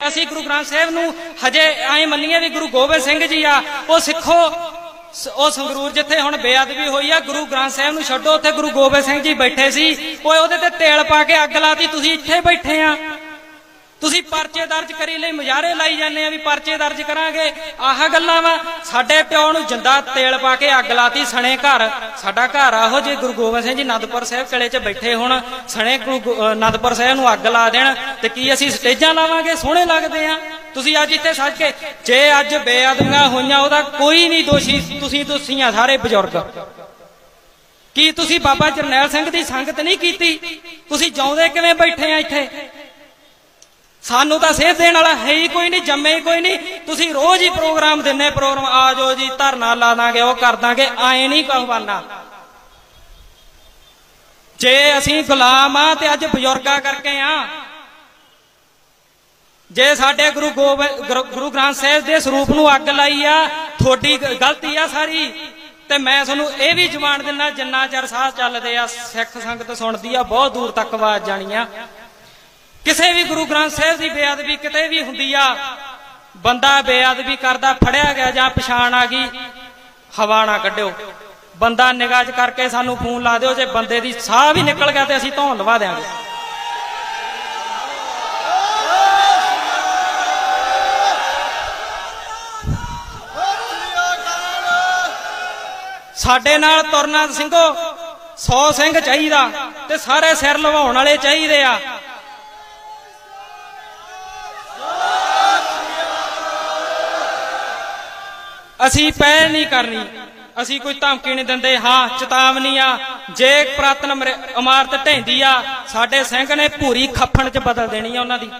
ਅਸੀਂ ਗੁਰੂ ਗ੍ਰੰਥ ਸਾਹਿਬ ਨੂੰ ਹਜੇ ਐ ਮੰਨੀਏ ਵੀ ਗੁਰੂ ਗੋਬਿੰਦ ਸਿੰਘ ਜੀ ਆ, ਉਹ ਸਿੱਖੋ। ਉਹ ਸੰਗਰੂਰ ਜਿੱਥੇ ਹੁਣ ਬੇਅਦਬੀ ਹੋਈ ਆ, ਗੁਰੂ ਗ੍ਰੰਥ ਸਾਹਿਬ ਨੂੰ ਛੱਡੋ, ਉੱਥੇ ਗੁਰੂ ਗੋਬਿੰਦ ਸਿੰਘ ਜੀ ਬੈਠੇ ਸੀ। ਓਏ ਉਹਦੇ ਤੇ ਤੇਲ ਪਾ ਕੇ ਅੱਗ ਲਾਤੀ, ਤੁਸੀਂ ਇੱਥੇ ਬੈਠੇ ਆ। ਤੁਸੀਂ ਪਰਚੇ ਦਰਜ ਕਰੀ ਲਈ ਮੁਜ਼ਾਰੇ ਲਾਈ ਜਾਂਦੇ ਆ ਵੀ ਪਰਚੇ ਦਰਜ ਕਰਾਂਗੇ। ਆਹ ਗੱਲਾਂ ਵਾ, ਸਾਡੇ ਪਿਓ ਨੂੰ ਜਿੰਦਾ ਤੇਲ ਪਾ ਕੇ ਅੱਗ ਲਾਤੀ ਸਣੇ ਘਰ। ਸਾਡਾ ਘਰ ਆਹੋ ਜੇ ਗੁਰੂ ਗੋਬਿੰਦ ਸਿੰਘ ਜੀ ਅਨੰਦਪੁਰ ਸਾਹਿਬ ਕਿਲੇ 'ਚ ਬੈਠੇ ਹੁਣ, ਸਣੇ ਗੁਰੂ ਸਾਹਿਬ ਨੂੰ ਅੱਗ ਲਾ ਦੇਣ ਤੇ ਕੀ ਅਸੀਂ ਸਟੇਜਾਂ ਲਾਵਾਂਗੇ, ਸੋਹਣੇ ਲੱਗਦੇ ਆ। ਤੁਸੀਂ ਅੱਜ ਇੱਥੇ ਸੱਜ ਕੇ, ਜੇ ਅੱਜ ਬੇਅਦਬੀਆਂ ਹੋਈਆਂ, ਉਹਦਾ ਕੋਈ ਨਹੀਂ ਦੋਸ਼ੀ, ਤੁਸੀਂ ਤੁਸੀਂ ਆ ਸਾਰੇ ਬਜ਼ੁਰਗ। ਕੀ ਤੁਸੀਂ ਬਾਬਾ ਜਰਨੈਲ ਸਿੰਘ ਦੀ ਸੰਗਤ ਨਹੀਂ ਕੀਤੀ? ਤੁਸੀਂ ਜਿਉਂਦੇ ਕਿਵੇਂ ਬੈਠੇ ਆ ਇੱਥੇ? ਸਾਨੂੰ ਤਾਂ ਸੇਧ ਦੇਣ ਵਾਲਾ ਹੈ ਹੀ ਕੋਈ ਨਹੀਂ, ਜੰਮੇ ਹੀ ਕੋਈ ਨਹੀਂ। ਤੁਸੀਂ ਰੋਜ਼ ਹੀ ਪ੍ਰੋਗਰਾਮ ਦਿੰਨੇ, ਪ੍ਰੋਗਰਾਮ ਆ ਜਾਓ ਜੀ, ਧਰਨਾ ਲਾ ਦਾਂਗੇ, ਉਹ ਕਰ ਦਾਂਗੇ ਆਏ ਨਹੀਂ ਕਹਵਾਨਾ ਜੇ ਅਸੀਂ ਗੁਲਾਮ ਆ ਤੇ ਅੱਜ ਬਜ਼ੁਰਗਾ ਕਰਕੇ ਆ। ਜੇ ਸਾਡੇ ਗੁਰੂ ਗੋਬਿੰਦ, ਗੁਰੂ- ਗ੍ਰੰਥ ਸਾਹਿਬ ਦੇ ਸਰੂਪ ਨੂੰ ਅੱਗ ਲਾਈ ਆ, ਤੁਹਾਡੀ ਗਲਤੀ ਆ ਸਾਰੀ, ਤੇ ਮੈਂ ਤੁਹਾਨੂੰ ਇਹ ਵੀ ਜਵਾਨ ਦਿੰਦਾ ਜਿੰਨਾ ਚਿਰ ਸਾਹ ਚੱਲਦੇ ਆ, ਸਿੱਖ ਸੰਗਤ ਸੁਣਦੀ ਆ, ਬਹੁਤ ਦੂਰ ਤੱਕ ਆਵਾਜ਼ ਜਾਣੀ ਆ। ਕਿਸੇ ਵੀ ਗੁਰੂ ਗ੍ਰੰਥ ਸਾਹਿਬ ਦੀ ਬੇਅਦਬੀ ਕਿਤੇ ਵੀ ਹੁੰਦੀ ਆ, ਬੰਦਾ ਬੇਅਦਬੀ ਕਰਦਾ, ਫੜਿਆ ਗਿਆ ਜਾਂ ਪਛਾਣ ਆ ਗਈ, ਹਵਾ ਨਾ ਕੱਢਿਓ। ਬੰਦਾ ਨਿਗਾਹ 'ਚ ਕਰਕੇ ਸਾਨੂੰ ਫੋਨ ਲਾ ਦਿਓ, ਜੇ ਬੰਦੇ ਦੀ ਸਾਹ ਵੀ ਨਿਕਲ ਗਿਆ ਤੇ ਅਸੀਂ ਧੌਣ ਲਵਾ ਦਿਆਂਗੇ। ਸਾਡੇ ਨਾਲ ਤੁਰਨਾ ਸਿੰਘੋ 100 ਸਿੰਘ ਚਾਹੀਦਾ ਤੇ ਸਾਰੇ ਸਿਰ ਲਵਾਉਣ ਵਾਲੇ ਚਾਹੀਦੇ ਆ। ਅਸੀਂ ਪਹਿਲ ਨਹੀਂ ਕਰਨੀ। ਅਸੀਂ ਕੋਈ ਧਮਕੀ ਨਹੀਂ ਦਿੰਦੇ, ਹਾਂ, ਚੇਤਾਵਨੀ ਆ। ਜੇ ਪ੍ਰਾਤਨ ਇਮਾਰਤ ਢਹਿੰਦੀ ਆ, ਸਾਡੇ ਸਿੰਘ ਨੇ ਭੂਰੀ ਖੱਫਣ ਚ ਬਦਲ ਦੇਣੀ ਆ ਉਹਨਾਂ ਦੀ।